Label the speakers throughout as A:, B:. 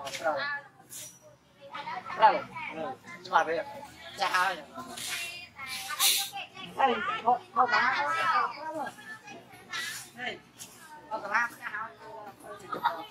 A: Bravo. Bravo. Bravo. Chào. Đây, một một cá. Đây. Một cá.
B: Chào.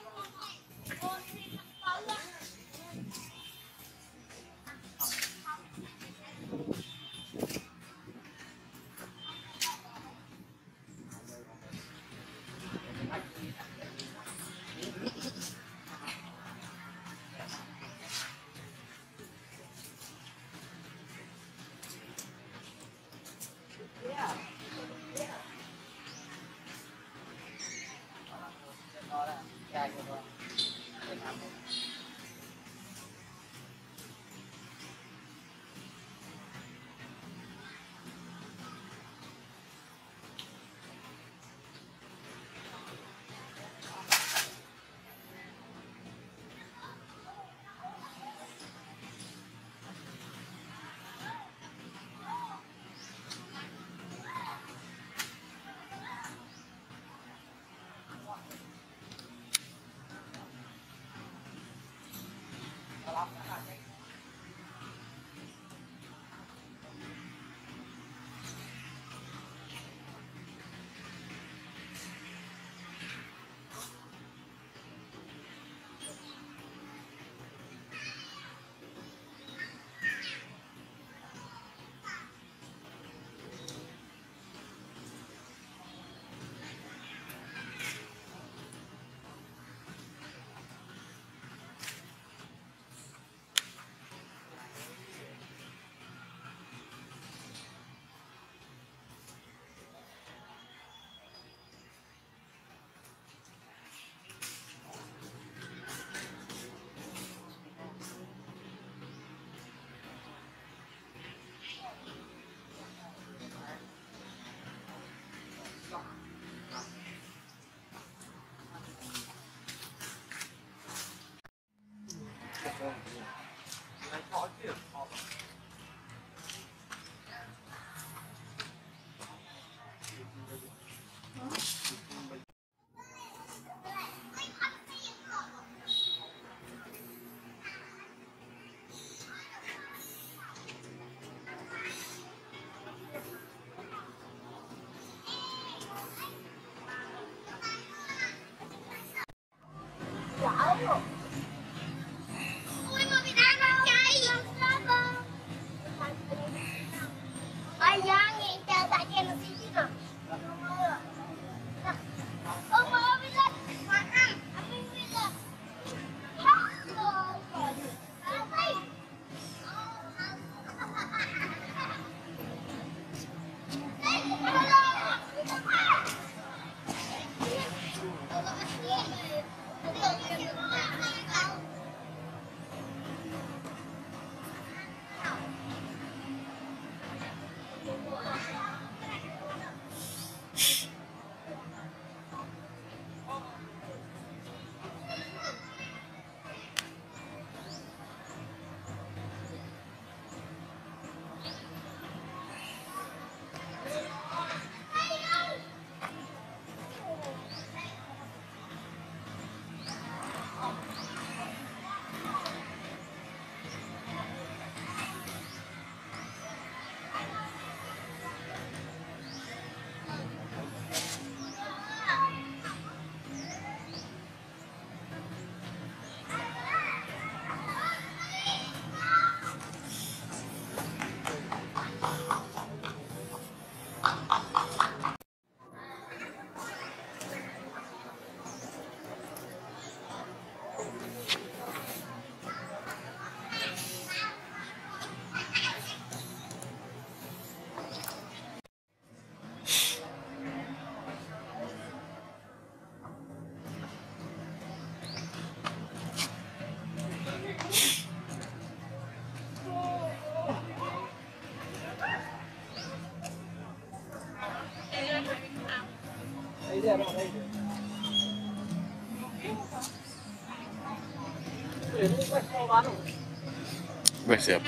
C: Vai ser.